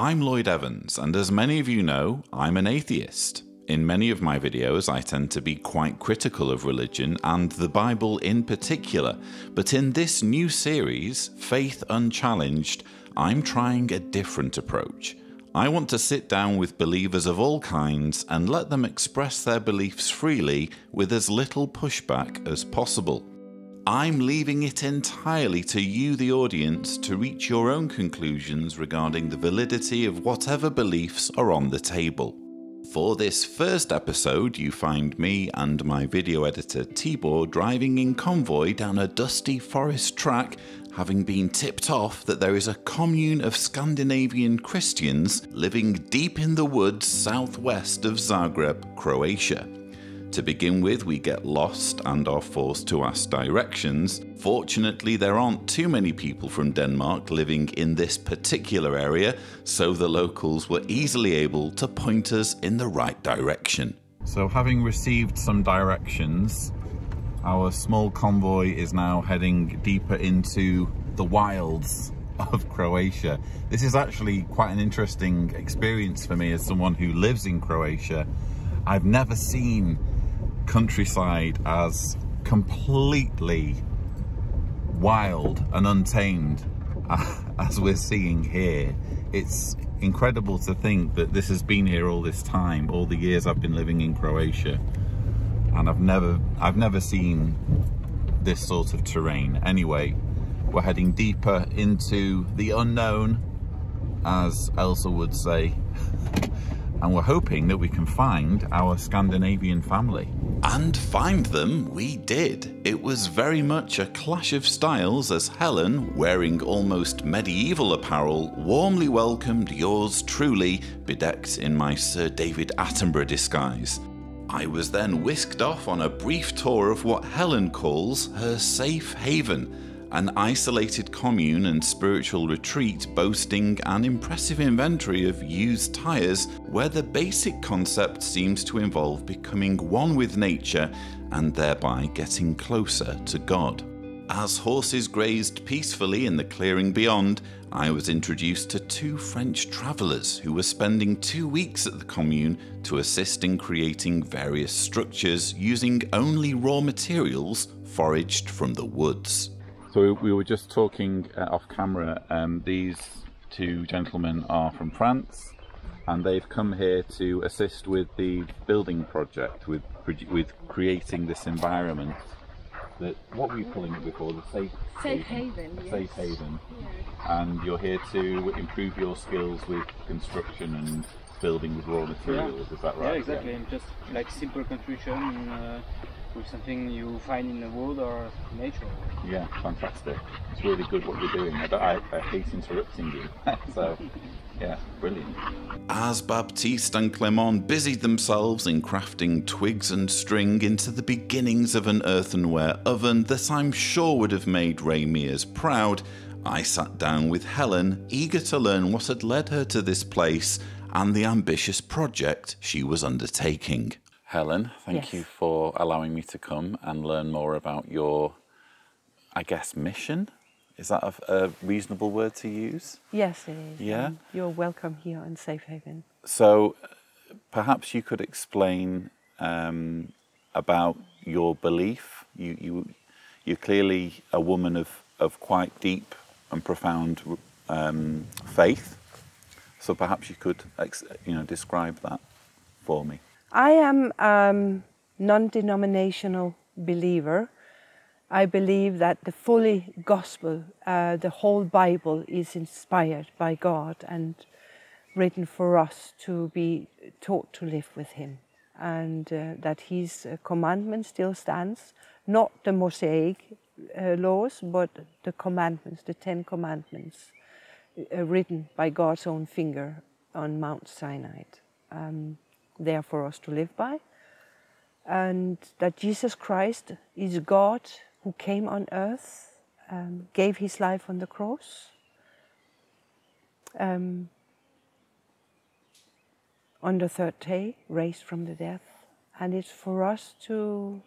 I'm Lloyd Evans, and as many of you know, I'm an atheist. In many of my videos, I tend to be quite critical of religion and the Bible in particular, but in this new series, Faith Unchallenged, I'm trying a different approach. I want to sit down with believers of all kinds and let them express their beliefs freely with as little pushback as possible. I'm leaving it entirely to you, the audience, to reach your own conclusions regarding the validity of whatever beliefs are on the table. For this first episode, you find me and my video editor Tibor driving in convoy down a dusty forest track, having been tipped off that there is a commune of Scandinavian Christians living deep in the woods southwest of Zagreb, Croatia. To begin with, we get lost and are forced to ask directions. Fortunately, there aren't too many people from Denmark living in this particular area, so the locals were easily able to point us in the right direction. So, having received some directions, our small convoy is now heading deeper into the wilds of Croatia. This is actually quite an interesting experience for me as someone who lives in Croatia. I've never seen countryside as completely wild and untamed as we're seeing here. It's incredible to think that this has been here all this time, all the years I've been living in Croatia, and I've never, I've never seen this sort of terrain. Anyway, we're heading deeper into the unknown, as Elsa would say, and we're hoping that we can find our Scandinavian family. And find them we did. It was very much a clash of styles as Helen, wearing almost medieval apparel, warmly welcomed yours truly, bedecked in my Sir David Attenborough disguise. I was then whisked off on a brief tour of what Helen calls her safe haven an isolated commune and spiritual retreat boasting an impressive inventory of used tyres, where the basic concept seems to involve becoming one with nature and thereby getting closer to God. As horses grazed peacefully in the clearing beyond, I was introduced to two French travellers who were spending two weeks at the commune to assist in creating various structures using only raw materials foraged from the woods. So we were just talking uh, off camera. Um, these two gentlemen are from France, and they've come here to assist with the building project, with with creating this environment. That what were you calling it before? The safe safe haven. haven yes. Safe haven. Yeah. And you're here to improve your skills with construction and building with raw materials. Yeah. Is that right? Yeah, exactly. Yeah. And just like simple construction. Uh, with something you find in the wood or nature. Yeah, fantastic. It's really good what you're doing. I, I, I hate interrupting you. so, yeah, brilliant. As Baptiste and Clement busied themselves in crafting twigs and string into the beginnings of an earthenware oven that I'm sure would have made Ray Mears proud, I sat down with Helen, eager to learn what had led her to this place and the ambitious project she was undertaking. Helen, thank yes. you for allowing me to come and learn more about your, I guess, mission. Is that a, a reasonable word to use? Yes, it is. Yeah. Um, you're welcome here in Safe Haven. So, perhaps you could explain um, about your belief. You, you, you're clearly a woman of, of quite deep and profound um, faith. So perhaps you could, you know, describe that for me. I am a um, non-denominational believer. I believe that the fully gospel, uh, the whole Bible is inspired by God and written for us to be taught to live with Him. And uh, that His uh, commandment still stands, not the Mosaic uh, laws, but the commandments, the Ten Commandments, uh, written by God's own finger on Mount Sinai. Um, there for us to live by. And that Jesus Christ is God who came on earth, um, gave his life on the cross. Um, on the third day, raised from the death. And it's for us to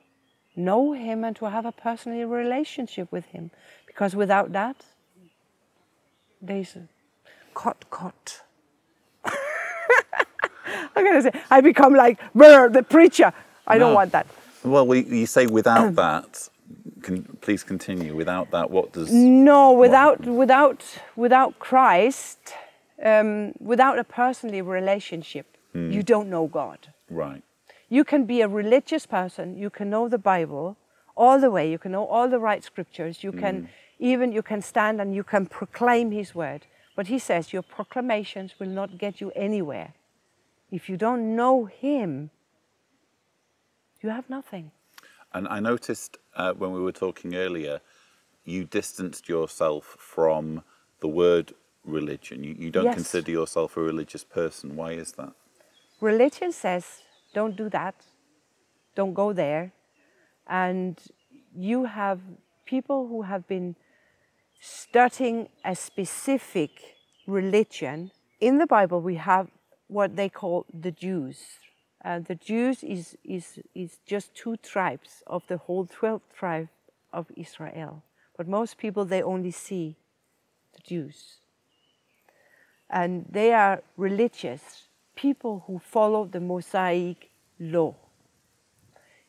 know him and to have a personal relationship with him. Because without that, there's a cut, cut I'm gonna say I become like "Brr, the preacher. I don't want that. Well, we, you say without that. Can, please continue. Without that, what does? No, without without without Christ, um, without a personally relationship, you don't know God. Right. You can be a religious person. You can know the Bible all the way. You can know all the right scriptures. You can even you can stand and you can proclaim His word. But He says your proclamations will not get you anywhere. If you don't know Him, you have nothing. And I noticed uh, when we were talking earlier, you distanced yourself from the word religion. You, you don't Yes. consider yourself a religious person. Why is that? religion says don't do that don't go there and you have people who have been studying a specific religion in the bible we have what they call the jews uh, the jews is, is, is just two tribes of the whole 12 tribe of israel but most people they only see the jews and they are religious people who follow the Mosaic law.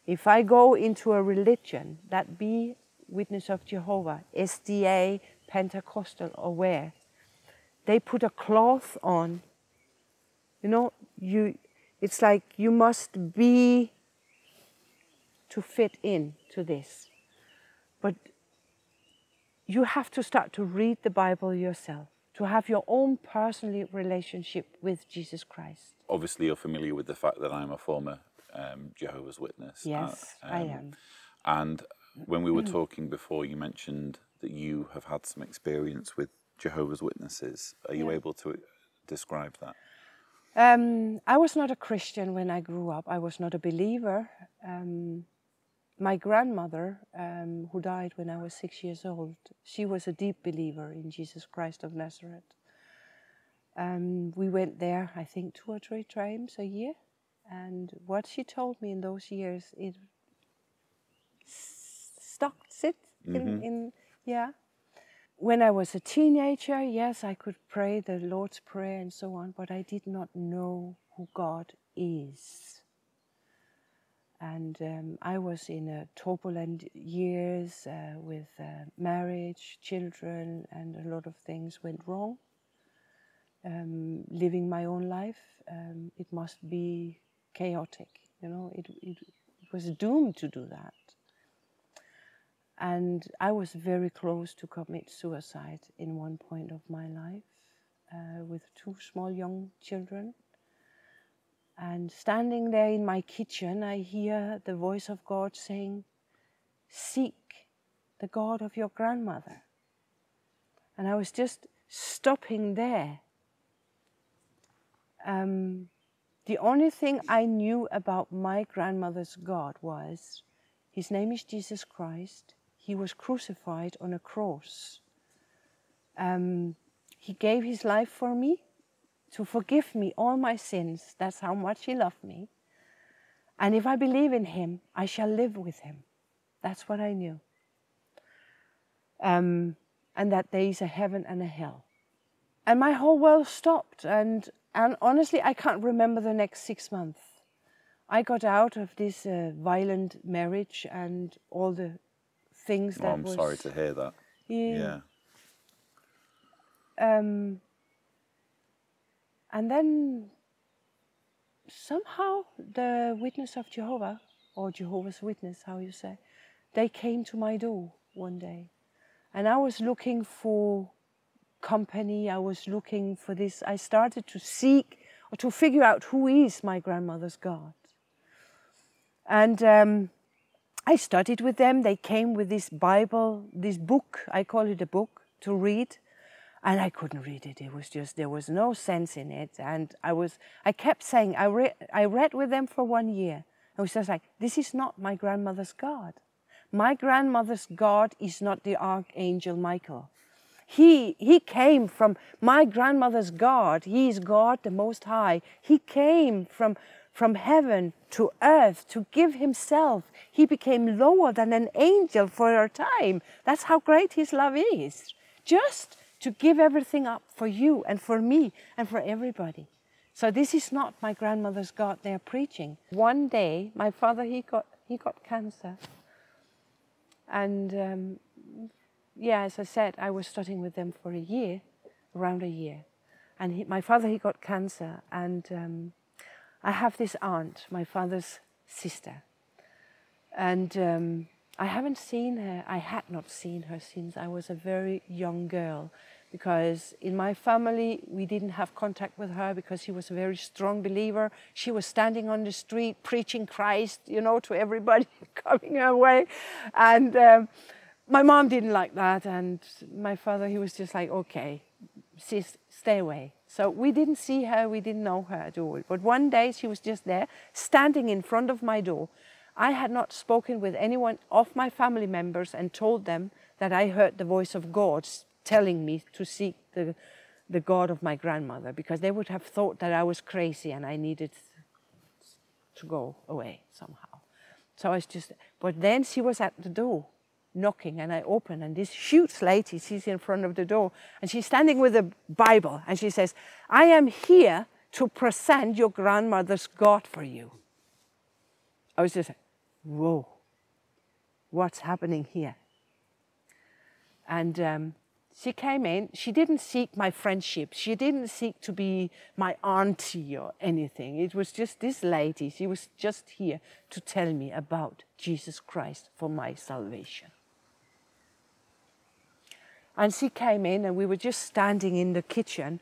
If I go into a religion, that be Witness of Jehovah, SDA, Pentecostal, or where, they put a cloth on. You know, you, it's like you must be to fit in to this. But you have to start to read the Bible yourself, to have your own personal relationship with Jesus Christ. Obviously, you're familiar with the fact that I'm a former um, Jehovah's Witness. Yes, Uh, I um, am. And when we were talking before, you mentioned that you have had some experience with Jehovah's Witnesses. Are you Yeah. able to describe that? Um, I was not a Christian when I grew up. I was not a believer. Um, my grandmother, um, who died when I was six years old, she was a deep believer in Jesus Christ of Nazareth. Um, we went there, I think, two or three times a year. And what she told me in those years, it stuck, sit in, in, yeah. When I was a teenager, yes, I could pray the Lord's Prayer and so on, but I did not know who God is. And um, I was in a turbulent years uh, with uh, marriage, children, and a lot of things went wrong. Um, living my own life, um, it must be chaotic. You know, it, it, it was doomed to do that. And I was very close to commit suicide in one point of my life uh, with two small young children. And standing there in my kitchen, I hear the voice of God saying, Seek the God of your grandmother. And I was just stopping there. Um, the only thing I knew about my grandmother's God was his name is Jesus Christ. He was crucified on a cross. Um, he gave his life for me to forgive me all my sins. That's how much He loved me. And if I believe in Him, I shall live with Him. That's what I knew. Um, and that there is a heaven and a hell. And my whole world stopped. And, and honestly, I can't remember the next six months. I got out of this uh, violent marriage and all the things Oh, that I'm was. sorry to hear that. Yeah. Yeah. um, and then somehow the witness of Jehovah, or Jehovah's Witness, how you say, they came to my door one day. And I was looking for company, I was looking for this. I started to seek or to figure out who is my grandmother's God. And um, I studied with them. They came with this Bible, this book, I call it a book, to read. And I couldn't read it. It was just, there was no sense in it. And I was, I kept saying, I, re- I read with them for one year. I was just like, this is not my grandmother's God. My grandmother's God is not the Archangel Michael. He, he came from my grandmother's God. He is God the Most High. He came from, from heaven to earth to give himself. He became lower than an angel for a time. That's how great his love is. Just to give everything up for you and for me and for everybody. So this is not my grandmother's God they are preaching. One day, my father he got he got cancer, and um, yeah, as I said, I was studying with them for a year, around a year, and he, my father he got cancer, and um, I have this aunt, my father's sister, and um, I haven't seen her. I had not seen her since I was a very young girl, because in my family we didn't have contact with her because she was a very strong believer. She was standing on the street preaching Christ, you know, to everybody coming her way, and um, my mom didn't like that, and my father he was just like, okay, sis, stay away. So we didn't see her, we didn't know her at all. But one day she was just there, standing in front of my door. I had not spoken with anyone of my family members and told them that I heard the voice of God telling me to seek the, the God of my grandmother because they would have thought that I was crazy and I needed to go away somehow. So I was just, but then she was at the door knocking and I open and this huge lady, she's in front of the door and she's standing with a Bible and she says, I am here to present your grandmother's God for you. I was just like, whoa, what's happening here? And um, she came in, she didn't seek my friendship. She didn't seek to be my auntie or anything. It was just this lady. She was just here to tell me about Jesus Christ for my salvation. And she came in, and we were just standing in the kitchen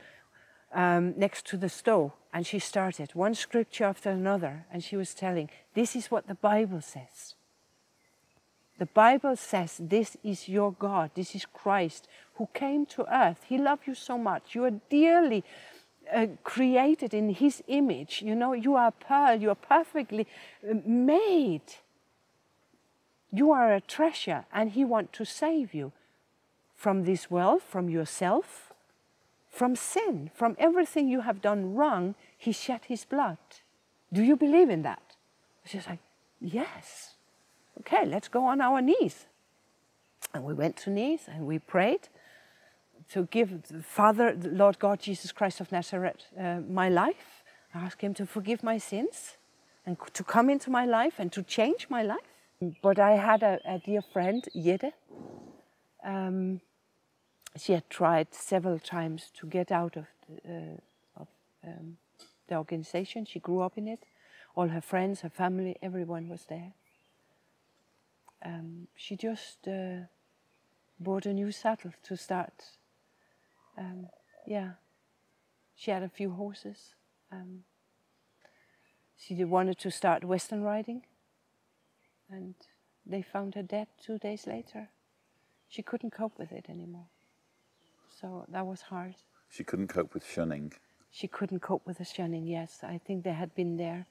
um, next to the stove. And she started one scripture after another, and she was telling, This is what the Bible says. The Bible says, This is your God, this is Christ who came to earth. He loved you so much. You are dearly uh, created in His image. You know, you are a pearl, you are perfectly uh, made. You are a treasure, and He wants to save you from this world, from yourself, from sin, from everything you have done wrong, he shed his blood. Do you believe in that? She's like, yes. Okay, let's go on our knees. And we went to knees and we prayed to give the Father, the Lord God Jesus Christ of Nazareth, uh, my life. I asked him to forgive my sins and to come into my life and to change my life. But I had a, a dear friend, Jede. Um, she had tried several times to get out of the, uh, of, um, the organization. She grew up in it. All her friends, her family, everyone was there. Um, she just uh, bought a new saddle to start. Um, yeah, she had a few horses. Um, she wanted to start Western riding, and they found her dead two days later. She couldn't cope with it anymore. So that was hard. She couldn't cope with shunning. She couldn't cope with the shunning. Yes, I think they had been there.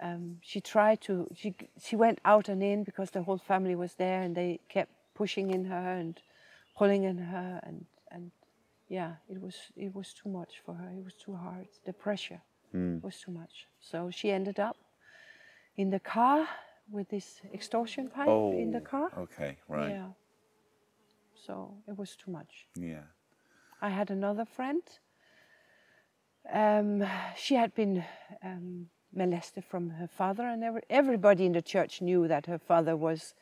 Um, she tried to. She she went out and in because the whole family was there, and they kept pushing in her and pulling in her, and and yeah, it was it was too much for her. It was too hard. The pressure mm. was too much. So she ended up in the car with this extortion pipe oh, in the car. Okay, right. Yeah so it was too much. Yeah. I had another friend. Um, she had been um, molested from her father, and every, everybody in the church knew that her father was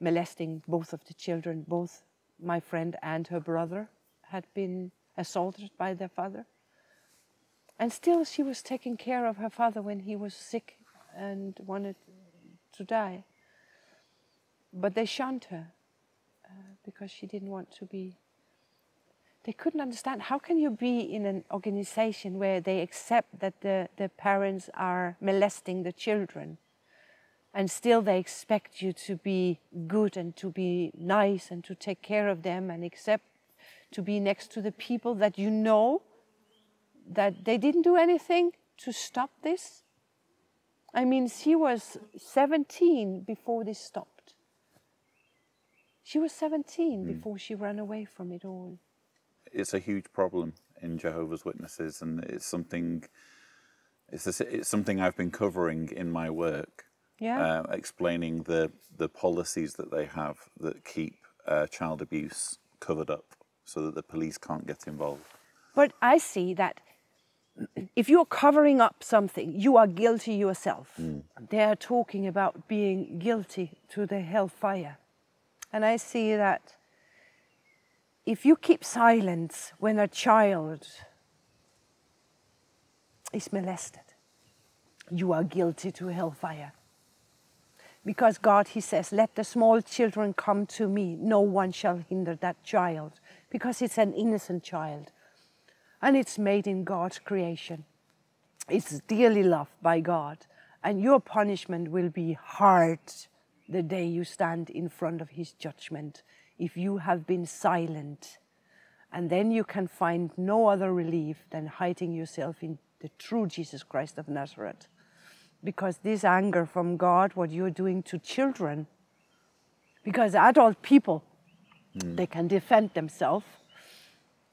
molesting both of the children. Both my friend and her brother had been assaulted by their father. And still, she was taking care of her father when he was sick and wanted to die. But they shunned her because she didn't want to be. They couldn't understand how can you be in an organization where they accept that the, the parents are molesting the children and still they expect you to be good and to be nice and to take care of them and accept to be next to the people that you know that they didn't do anything to stop this. I mean, she was 17 before this stopped. She was 17 mm. before she ran away from it all. It's a huge problem in Jehovah's Witnesses, and it's something. It's, it's something I've been covering in my work. Yeah. Uh, explaining the the policies that they have that keep uh, child abuse covered up, so that the police can't get involved. But I see that if you're covering up something, you are guilty yourself. They are talking about being guilty to the hellfire. And I see that if you keep silence when a child is molested, you are guilty to hellfire. Because God, He says, let the small children come to me, no one shall hinder that child, because it's an innocent child. And it's made in God's creation. It's dearly loved by God, and your punishment will be hard the day you stand in front of His judgment if you have been silent. And then you can find no other relief than hiding yourself in the true Jesus Christ of Nazareth. Because this anger from God, what you're doing to children, because adult people, hmm. they can defend themselves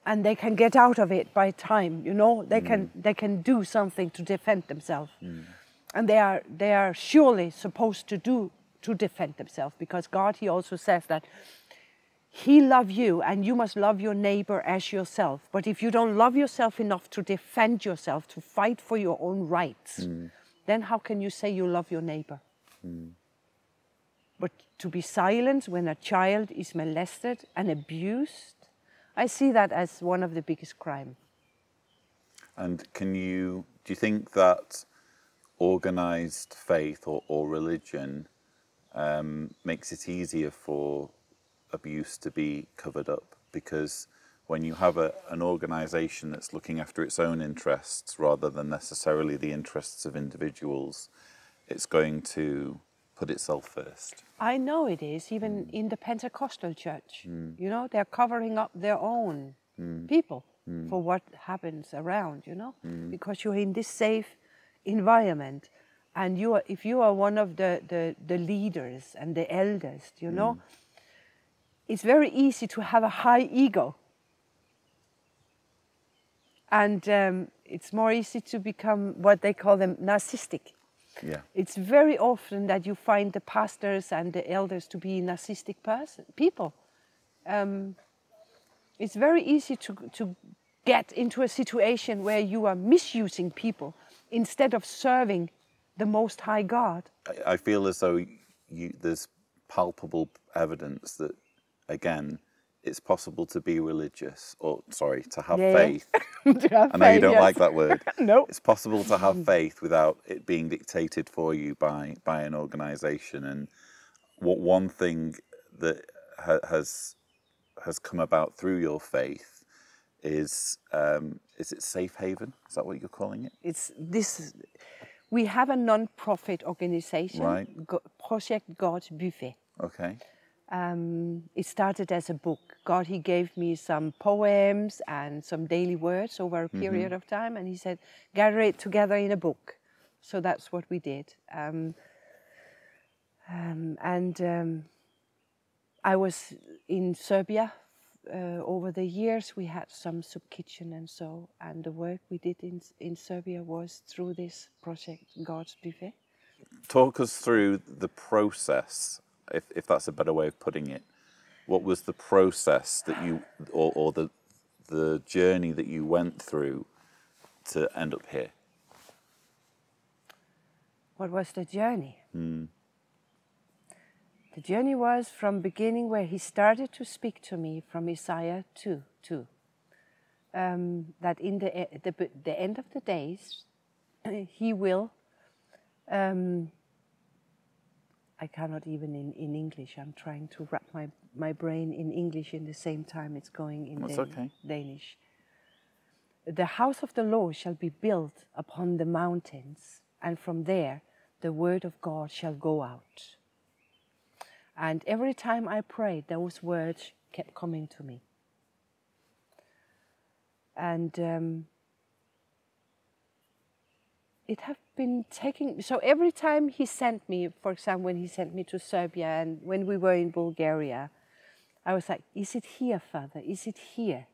and they can get out of it by time you know they hmm. can they can do something to defend themselves hmm. and they are they are surely supposed to do to defend themselves because god he also says that he love you and you must love your neighbor as yourself. But if you don't love yourself enough to defend yourself to fight for your own rights hmm. then how can you say you love your neighbor? Hmm. But to be silent when a child is molested and abused I see that as one of the biggest crime. And can you, do you think that organized faith or, or religion um, makes it easier for abuse to be covered up? Because when you have a, an organization that's looking after its own interests rather than necessarily the interests of individuals, it's going to put itself first. I know it is, even mm. in the Pentecostal church. Mm. You know, they're covering up their own mm. people for what happens around, you know, because you're in this safe environment. And you are, if you are one of the, the, the leaders and the eldest, you know, it's very easy to have a high ego. And um, it's more easy to become what they call them narcissistic. Yeah. It's very often that you find the pastors and the elders to be narcissistic person, people. Um, it's very easy to, to get into a situation where you are misusing people instead of serving the Most High God. I- I feel as though you, there's palpable evidence that, again, it's possible to be religious, or sorry, to have Yeah. faith. To have I know you don't yes. like that word. No. It's possible to have faith without it being dictated for you by by an organisation. And what one thing that ha- has has come about through your faith is um, is it safe haven? Is that what you're calling it? It's this. We have a non-profit organization, Right. Go- Project God's Buffet. Okay. Um, it started as a book. God, He gave me some poems and some daily words over a period of time, and He said, gather it together in a book. So that's what we did. Um, um, and um, I was in Serbia uh, over the years. We had some soup kitchen and so, and the work we did in in Serbia was through this project, God's Buffet. Talk us through the process, if, if that's a better way of putting it. What was the process that you, or, or the, the journey that you went through to end up here? What was the journey? Hmm. The journey was from beginning where he started to speak to me from Isaiah 2 2. Um, that in the, the, the end of the days, he will. Um, I cannot even in, in English. I'm trying to wrap my, my brain in English in the same time it's going in Dan- okay. Danish. The house of the Lord shall be built upon the mountains, and from there the word of God shall go out. And every time I prayed, those words kept coming to me. And um, it have been taking, so every time he sent me, for example, when he sent me to Serbia and when we were in Bulgaria, I was like, is it here, Father? Is it here?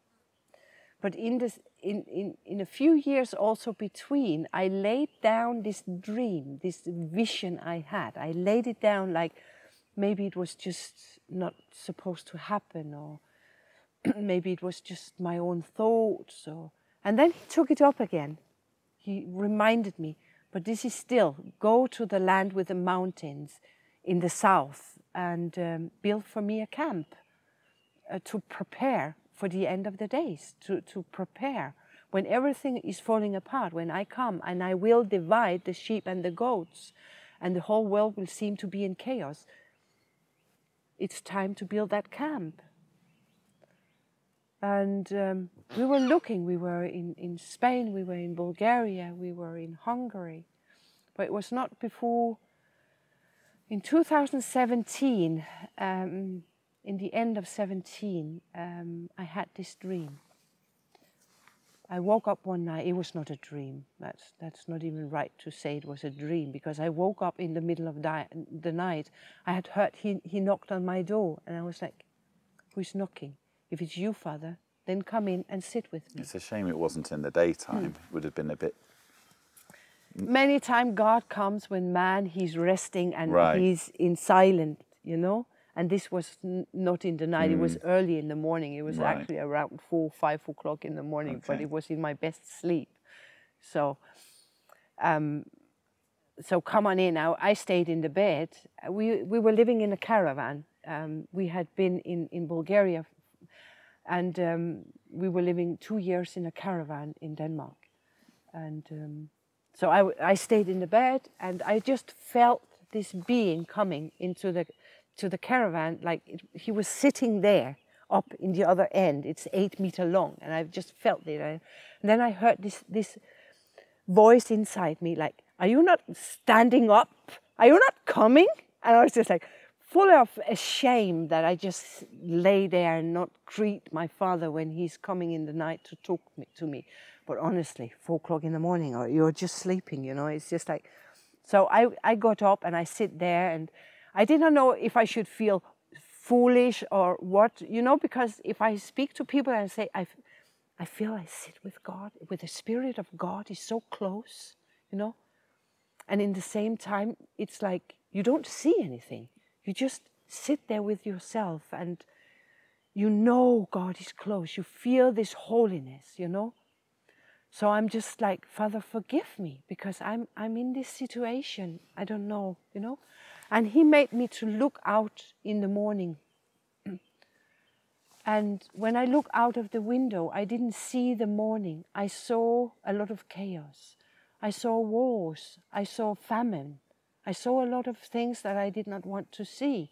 But in this, in, in, in a few years also between, I laid down this dream, this vision I had. I laid it down like maybe it was just not supposed to happen, or maybe it was just my own thoughts, or and then he took it up again he reminded me, but this is still go to the land with the mountains in the south and um, build for me a camp uh, to prepare for the end of the days, to, to prepare when everything is falling apart, when I come and I will divide the sheep and the goats, and the whole world will seem to be in chaos. It's time to build that camp. And um, we were looking, we were in, in Spain, we were in Bulgaria, we were in Hungary. But it was not before in 2017, um, in the end of 17, um, I had this dream. I woke up one night, it was not a dream. That's, that's not even right to say it was a dream because I woke up in the middle of the night. I had heard he, he knocked on my door and I was like, Who's knocking? If it's you, Father, then come in and sit with me. It's a shame it wasn't in the daytime. Hmm. It would have been a bit. Many times God comes when man he's resting and right. he's in silent, you know. And this was not in the night; mm. it was hmm. early in the morning. It was right. actually around four, five o'clock in the morning, okay. but it was in my best sleep. So, um, so come on in. Now I stayed in the bed. We we were living in a caravan. Um, we had been in in Bulgaria and um, we were living two years in a caravan in Denmark. And um, so I, I stayed in the bed and I just felt this being coming into the, to the caravan, like it, he was sitting there up in the other end. It's eight meter long and I just felt it. and then I heard this, this voice inside me like, are you not standing up? Are you not coming? And I was just like, full of shame that I just lay there and not greet my father when he's coming in the night to talk to me. But honestly, four o'clock in the morning, or you're just sleeping, you know, it's just like. So I, I got up and I sit there and I did not know if I should feel foolish or what, you know, because if I speak to people and say, I, I feel I sit with God, with the Spirit of God is so close, you know, and in the same time, it's like you don't see anything you just sit there with yourself and you know God is close. You feel this holiness, you know? So I'm just like, Father, forgive me because I'm, I'm in this situation. I don't know, you know? And He made me to look out in the morning. and when I look out of the window, I didn't see the morning. I saw a lot of chaos. I saw wars. I saw famine. I saw a lot of things that I did not want to see.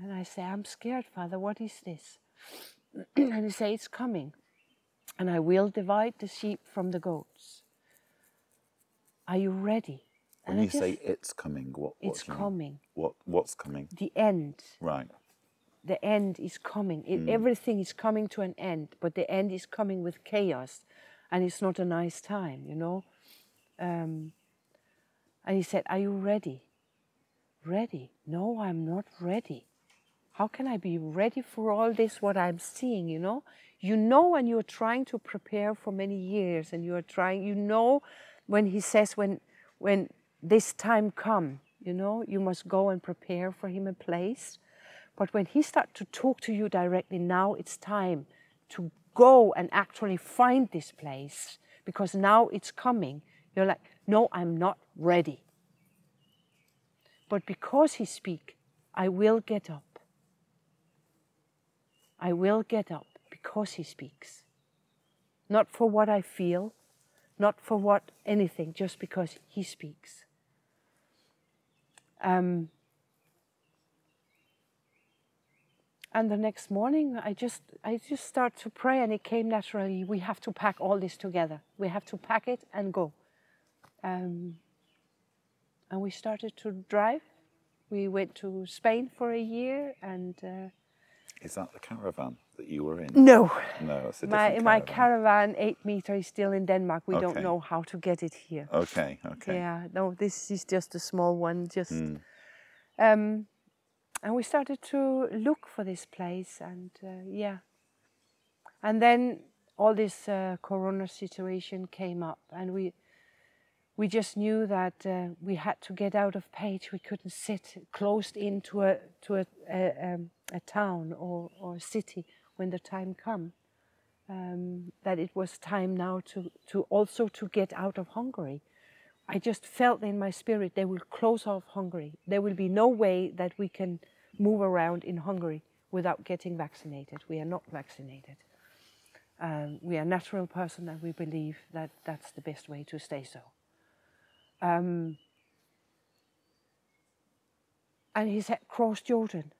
And I say, I'm scared, Father, what is this? and he say, It's coming. And I will divide the sheep from the goats. Are you ready? When and you say it's coming, what? It's coming. What? What's coming? The end. Right. The end is coming. It, mm. Everything is coming to an end, but the end is coming with chaos, and it's not a nice time, you know. Um, and he said, Are you ready? Ready? No, I'm not ready. How can I be ready for all this, what I'm seeing, you know? You know when you're trying to prepare for many years and you're trying, you know when he says, when, when this time come, you know, you must go and prepare for him a place. But when he starts to talk to you directly, now it's time to go and actually find this place because now it's coming. You're like, no, I'm not ready. But because he speak, I will get up. I will get up because he speaks. Not for what I feel, not for what anything, just because he speaks. Um, and the next morning I just I just start to pray and it came naturally. We have to pack all this together. We have to pack it and go. Um, and we started to drive. We went to Spain for a year and. Uh, is that the caravan that you were in? No. No, it's a my, different My caravan, eight meter, is still in Denmark. We okay. don't know how to get it here. Okay, okay. Yeah, no, this is just a small one. Just, mm. um, and we started to look for this place, and uh, yeah, and then all this uh, Corona situation came up, and we we just knew that uh, we had to get out of Page. We couldn't sit closed into a to a, a, um, a town or, or a city when the time come. um, that it was time now to, to also to get out of Hungary. I just felt in my spirit they will close off Hungary. There will be no way that we can move around in Hungary without getting vaccinated. We are not vaccinated. Um, we are natural person and we believe that that's the best way to stay so. Um, and he said, cross Jordan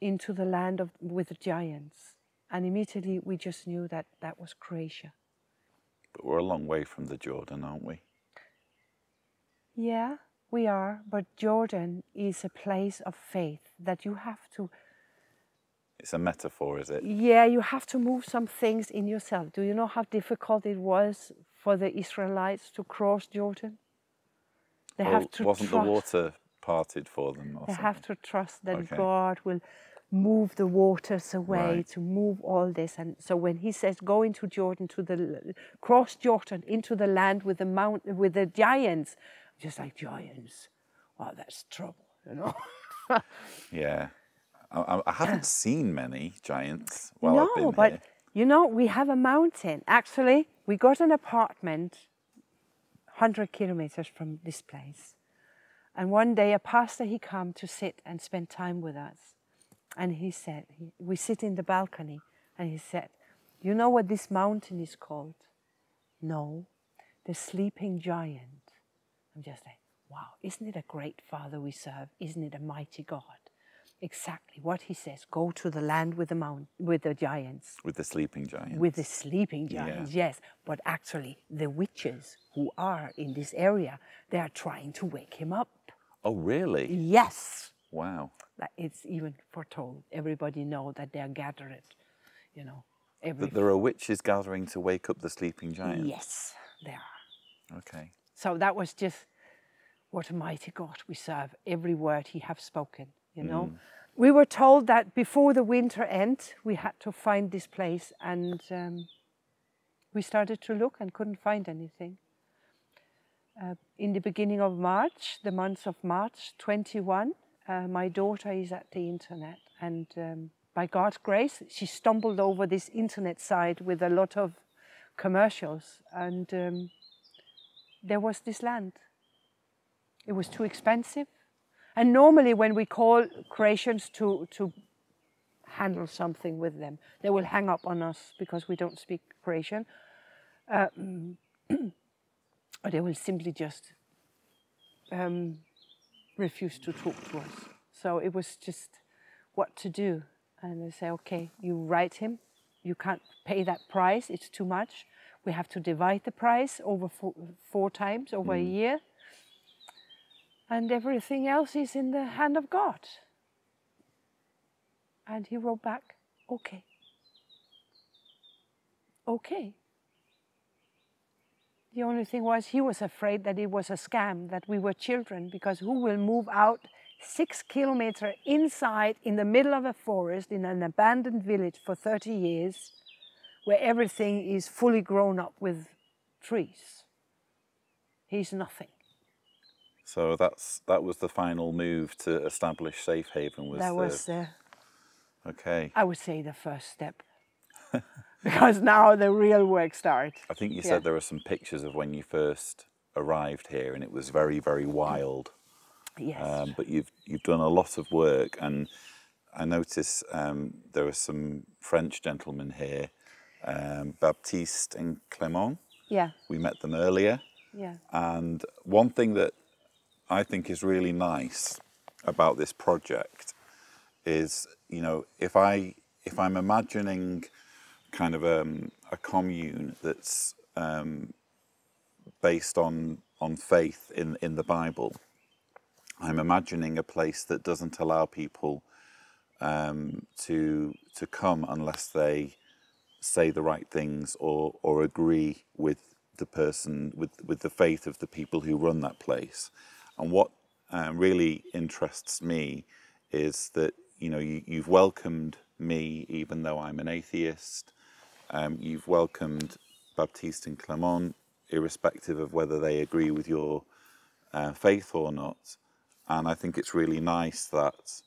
into the land of with the giants. And immediately we just knew that that was Croatia. But we're a long way from the Jordan, aren't we? Yeah, we are. But Jordan is a place of faith that you have to. It's a metaphor, is it? Yeah, you have to move some things in yourself. Do you know how difficult it was for the Israelites to cross Jordan? They well, have to wasn't trust, the water parted for them? they something? have to trust that okay. God will move the waters away right. to move all this and so when he says go into jordan to the cross jordan into the land with the mount with the giants just like giants wow that's trouble you know yeah I, I, haven't seen many giants while no, I've been but here. you know we have a mountain actually we got an apartment 100 kilometers from this place and one day a pastor he come to sit and spend time with us and he said, he, we sit in the balcony, and he said, You know what this mountain is called? No, the sleeping giant. I'm just like, wow, isn't it a great Father we serve? Isn't it a mighty God? Exactly what he says. Go to the land with the mount, with the giants. With the sleeping giants. With the sleeping giants, yeah. yes. But actually, the witches who are in this area, they are trying to wake him up. Oh, really? Yes. Wow that it's even foretold. Everybody know that they are gathered, you know. Every that there are witches gathering to wake up the sleeping giant. Yes, there are. Okay. So that was just what a mighty God we serve. Every word He have spoken, you know. Mm. We were told that before the winter end, we had to find this place, and um, we started to look and couldn't find anything. Uh, in the beginning of March, the month of March 21, uh, my daughter is at the internet and um, by God's grace, she stumbled over this internet site with a lot of commercials and um, there was this land. It was too expensive. And normally when we call Croatians to, to handle something with them, they will hang up on us because we don't speak Croatian. Uh, or they will simply just um, refused to talk to us. So it was just what to do. And they say, okay, you write him. You can't pay that price. It's too much. We have to divide the price over four, four times over mm. a year. And everything else is in the hand of God. And he wrote back, okay. Okay. The only thing was he was afraid that it was a scam, that we were children, because who will move out six kilometers inside in the middle of a forest in an abandoned village for 30 years where everything is fully grown up with trees? He's nothing. So that's that was the final move to establish Safe Haven. Was that the... was the okay? I would say the first step. because now the real work starts. I think you said there are some pictures of when you first arrived here, and it was very, very wild. Yes. Um, but you've you've done a lot of work, and I notice um, there are some French gentlemen here, um, Baptiste and Clement. Yeah. We met them earlier. Yeah. And one thing that I think is really nice about this project is, you know, if I if I'm imagining kind of um, a commune that's um, based on on faith in in the Bible. I'm imagining a place that doesn't allow people um, to to come unless they say the right things or or agree with the person with with the faith of the people who run that place. And what uh, really interests me is that you know you, you've welcomed me even though I'm an atheist. Um, you've welcomed Baptiste and Clement, irrespective of whether they agree with your uh, faith or not. And I think it's really nice that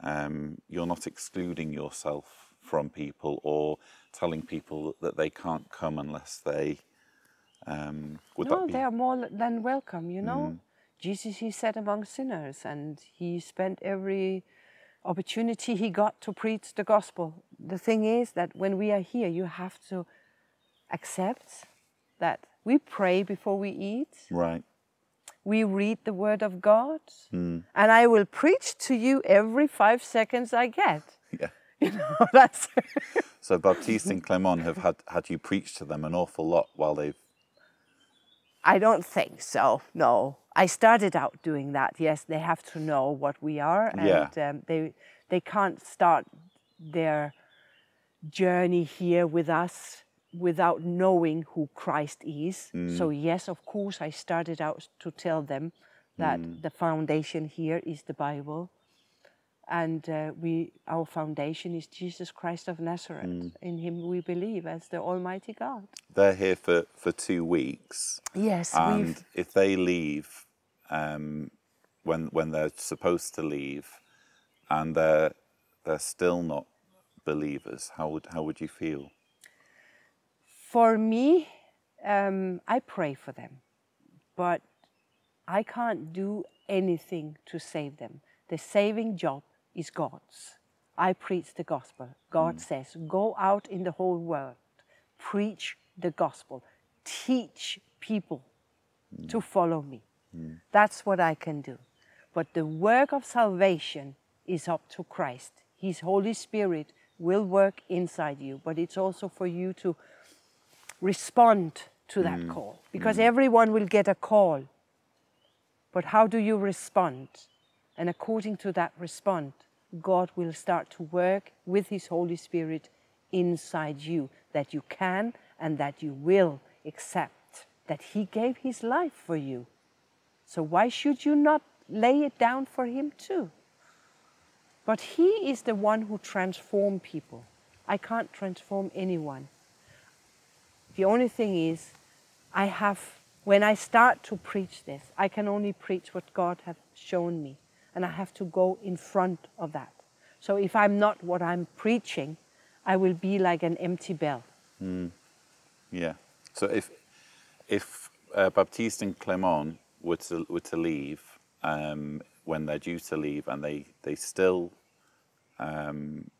um, you're not excluding yourself from people or telling people that they can't come unless they. Um, would no, they are more than welcome, you know. Jesus, he sat among sinners and he spent every opportunity he got to preach the gospel. The thing is that when we are here, you have to accept that we pray before we eat, Right. we read the word of God, hmm. and I will preach to you every five seconds I get. Yeah. You know, that's. So Baptiste and Clement have had, had you preach to them an awful lot while they've. I don't think so. No, I started out doing that. Yes, they have to know what we are, and Yeah. um, they they can't start their journey here with us without knowing who Christ is. So yes, of course, I started out to tell them that the foundation here is the Bible, and uh, we our foundation is Jesus Christ of Nazareth. In Him we believe as the Almighty God. They're here for, for two weeks. Yes, And if they leave um, when when they're supposed to leave, and they're they're still not believers, how would how would you feel? For me, um, I pray for them, but I can't do anything to save them. The saving job is God's. I preach the gospel. God says, Go out in the whole world, preach the gospel, teach people to follow me. Mm. That's what I can do. But the work of salvation is up to Christ. His Holy Spirit will work inside you, but it's also for you to respond to that mm. call mm. because everyone will get a call. But how do you respond? And according to that respond, God will start to work with His Holy Spirit inside you that you can and that you will accept that He gave His life for you. So why should you not lay it down for Him too? But He is the one who transforms people. I can't transform anyone. The only thing is, I have, when I start to preach this, I can only preach what God has shown me, and I have to go in front of that. So if I'm not what I'm preaching, I will be like an empty bell. Yeah. So if if uh, Baptiste and Clement were to were to leave um, when they're due to leave, and they they still um,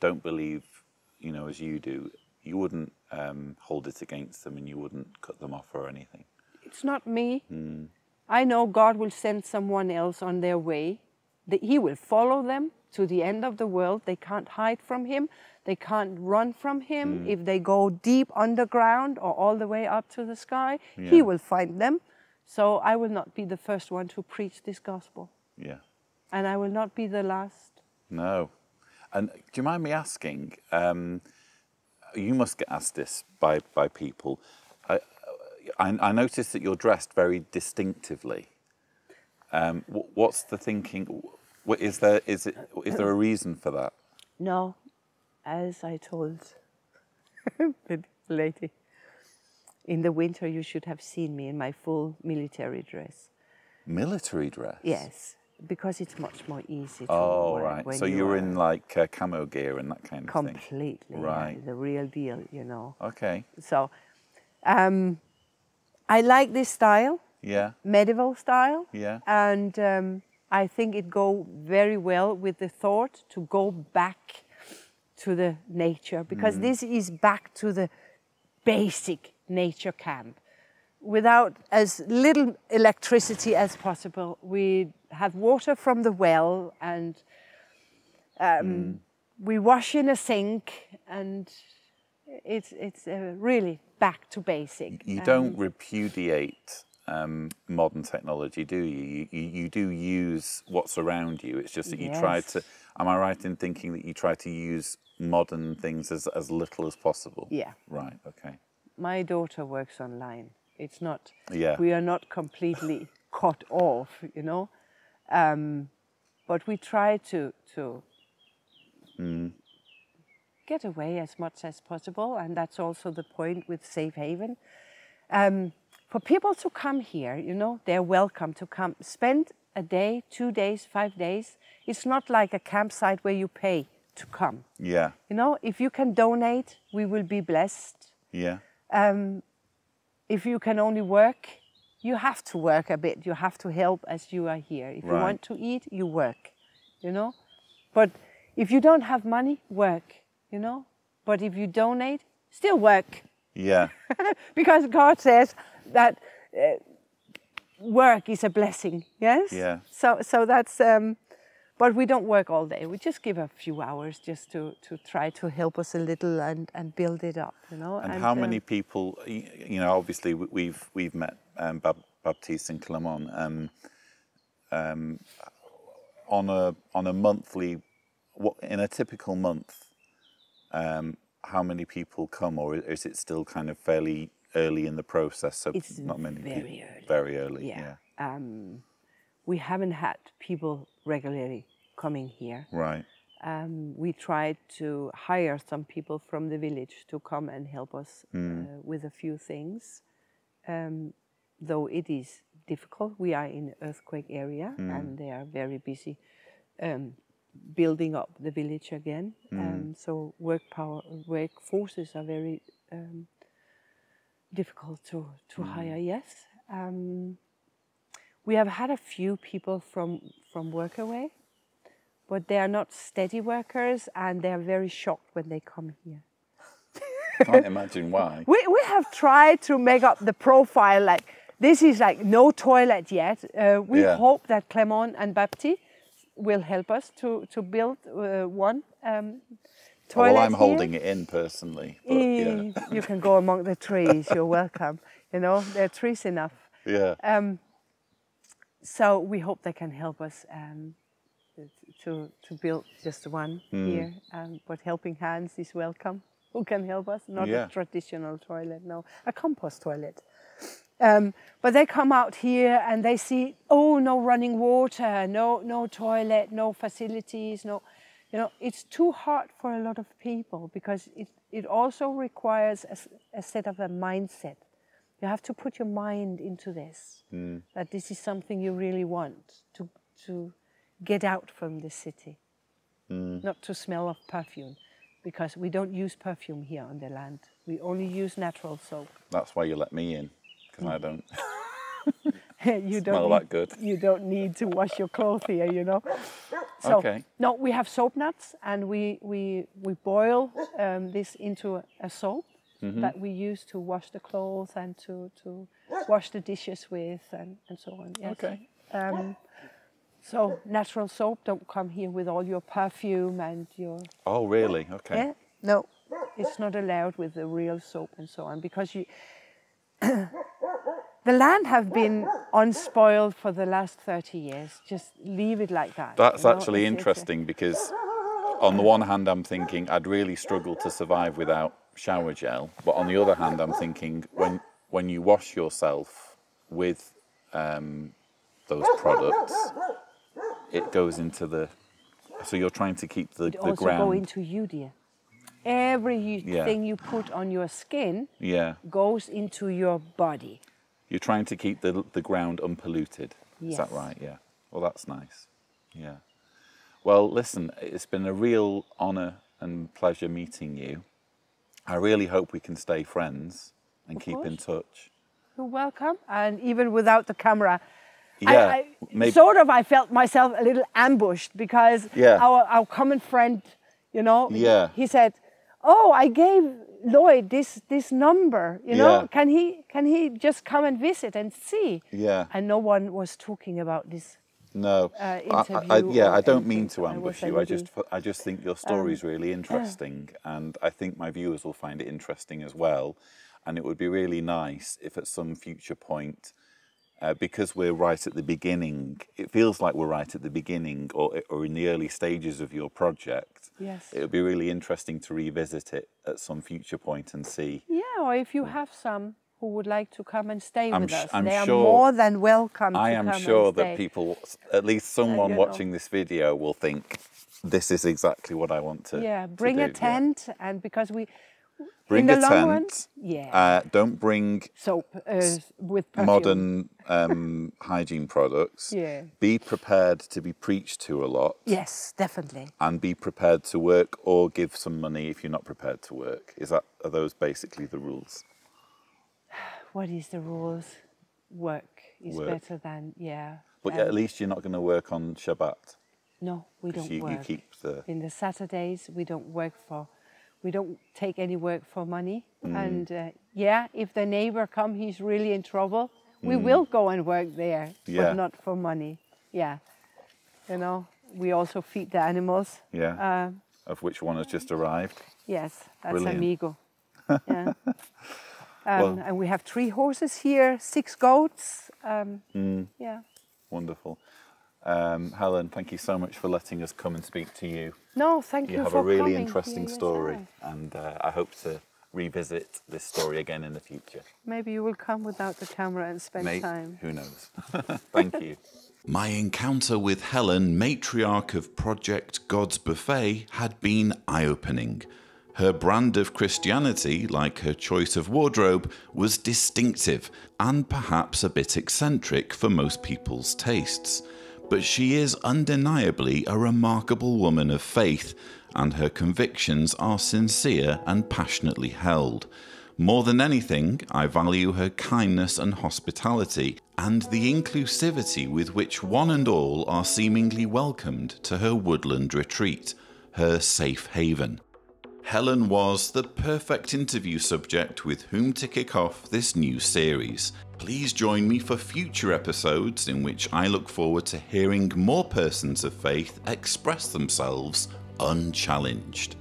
don't believe, you know, as you do, you wouldn't um, hold it against them, and you wouldn't cut them off or anything. It's not me. I know God will send someone else on their way. That He will follow them to the end of the world. They can't hide from Him. They can't run from Him. If they go deep underground or all the way up to the sky, He will find them. So I will not be the first one to preach this gospel. Yeah. And I will not be the last. No. And do you mind me asking? Um, you must get asked this by, by people. I, I, I noticed that you're dressed very distinctively. Um, what's the thinking? Is there, is, it, is there a reason for that? No, as I told the lady, in the winter you should have seen me in my full military dress. Military dress? Yes, because it's much more easy to Oh, wear right. when So you you're in like uh, camo gear and that kind of thing? completely yeah, Right. the real deal, you know. Okay. So, um, I like this style, Yeah. medieval style, Yeah. and um, I think it go very well with the thought to go back to the nature because this is back to the basic nature camp without as little electricity as possible. We have water from the well and um, we wash in a sink and it's, it's uh, really back to basic. You don't repudiate um, modern technology, do you? You, you? you do use what's around you. It's just that you try to. Am I right in thinking that you try to use modern things as, as little as possible? Yeah. Right. Okay. My daughter works online. It's not, Yeah. we are not completely cut off, you know. Um, but we try to, to get away as much as possible, and that's also the point with Safe Haven. Um, for people to come here, you know, they're welcome to come. Spend a day, two days, five days. It's not like a campsite where you pay to come. Yeah. You know, if you can donate, we will be blessed. Yeah. Um, if you can only work, you have to work a bit. You have to help as you are here. If you want to eat, you work. You know, but if you don't have money, work. You know, but if you donate, still work Yeah. because God says that uh, work is a blessing. Yes. Yeah. So so that's. Um, but we don't work all day. We just give a few hours just to, to try to help us a little and, and build it up, you know. And, how uh, many people? You know, obviously we- we've we've met um, Bab- Baptiste and Clement um, um, on a on a monthly. What in a typical month? Um, how many people come, or is it still kind of fairly early in the process? So It's not many. very people, early. Very early. yeah. yeah. Um, we haven't had people regularly coming here. Right. Um, we tried to hire some people from the village to come and help us uh, with a few things. Um, though it is difficult, we are in earthquake area and they are very busy um, building up the village again. Um, so work power, work forces are very um, difficult to, to hire. Yes. We have had a few people from from Workaway, but they are not steady workers, and they are very shocked when they come here. Can't imagine why. We we have tried to make up the profile like this is like no toilet yet. Uh, we Yeah. hope that Clement and Baptiste will help us to to build uh, one um, toilet. Well, I'm here. holding it in personally. But yeah. You can go among the trees. You're welcome. You know there are trees enough. Yeah. Um, so we hope they can help us um, to to build just one Hmm. here. Um, but helping hands is welcome. Who can help us? Not Yeah. a traditional toilet, no, a compost toilet. Um, but they come out here and they see, oh, no running water, no no toilet, no facilities, no, you know, it's too hard for a lot of people because it it also requires a set of a mindset. You have to put your mind into this. Mm. That this is something you really want to to get out from the city, mm. not to smell of perfume, because we don't use perfume here on the land. We only use natural soap. That's why you let me in, because I mm. don't. you don't Smell need, that good. You don't need to wash your clothes here, you know. So Okay. no, we have soap nuts, and we we we boil um, this into a, a soap Mm-hmm. that we use to wash the clothes and to to wash the dishes with, and and so on. Yes. Okay. Um, so natural soap. Don't come here with all your perfume and your Oh, really? Okay. yeah. No, it's not allowed with the real soap and so on because you. the land have been unspoiled for the last 30 years. Just leave it like that. That's you know, actually it's- interesting because, on the one hand, I'm thinking I'd really struggle to survive without shower gel, but on the other hand, I'm thinking when when you wash yourself with um, those products, it goes into the. So you're trying to keep the, It the also ground. go into you, dear. Every Yeah. thing you put on your skin yeah, goes into your body. you're trying to keep the the ground unpolluted. Is that right? Yeah. Well, that's nice. Yeah. Well, listen, it's been a real honour and pleasure meeting you. I really hope we can stay friends and Of keep in touch. You're welcome. And even without the camera, I- Yeah, I, maybe- sort of I felt myself a little ambushed because Yeah. our, our common friend, you know, Yeah. he said, "Oh, I gave Lloyd this this number. You know, Yeah. can he can he just come and visit and see?" Yeah. And no one was talking about this. No. uh, I- I, yeah, I don't mean to so I ambush you. I just I just think your story is really interesting, and I think my viewers will find it interesting as well. And it would be really nice if at some future point, uh, because we're right at the beginning, it feels like we're right at the beginning or or in the early stages of your project. Yes. It would be really interesting to revisit it at some future point and see. Yeah, or if you have some who would like to come and stay I'm with us, I'm they are more than welcome. I to am sure that people, at least someone know. watching this video, will think this is exactly what I want to. Yeah, to bring a do." Yeah. tent, and because we Bring a long tent. run, yeah. Uh, don't bring Soap uh, with perfume. modern um, hygiene products. Yeah. Be prepared to be preached to a lot. Yes, definitely. And be prepared to work or give some money if you're not prepared to work. Is that are those basically the rules? What is the rules? Work is Work. better than yeah. But um, at least you're not going to work on Shabbat. no, we don't you, you keep the in the Saturdays we don't work for we don't take any work for money Mm. and uh, yeah if the neighbor come he's really in trouble we Mm. will go and work there Yeah. but not for money yeah you know we also feed the animals yeah. uh, of which one has just arrived. yes that's Brilliant. amigo yeah um, Well- and we have three horses here six goats um, Mm. yeah Wonderful. Um, Helen, thank you so much for letting us come and speak to you. no thank you, You have for a really coming interesting here story, yourself. and uh, I hope to revisit this story again in the future. maybe you will come without the camera and spend Mate, time who knows? thank you. My encounter with Helen, matriarch of Project God's Buffet, had been eye opening. Her brand of Christianity, like her choice of wardrobe, was distinctive and perhaps a bit eccentric for most people's tastes. But she is undeniably a remarkable woman of faith, and her convictions are sincere and passionately held. More than anything, I value her kindness and hospitality, and the inclusivity with which one and all are seemingly welcomed to her woodland retreat, her safe haven. Helen was the perfect interview subject with whom to kick off this new series. Please join me for future episodes in which I look forward to hearing more persons of faith express themselves unchallenged.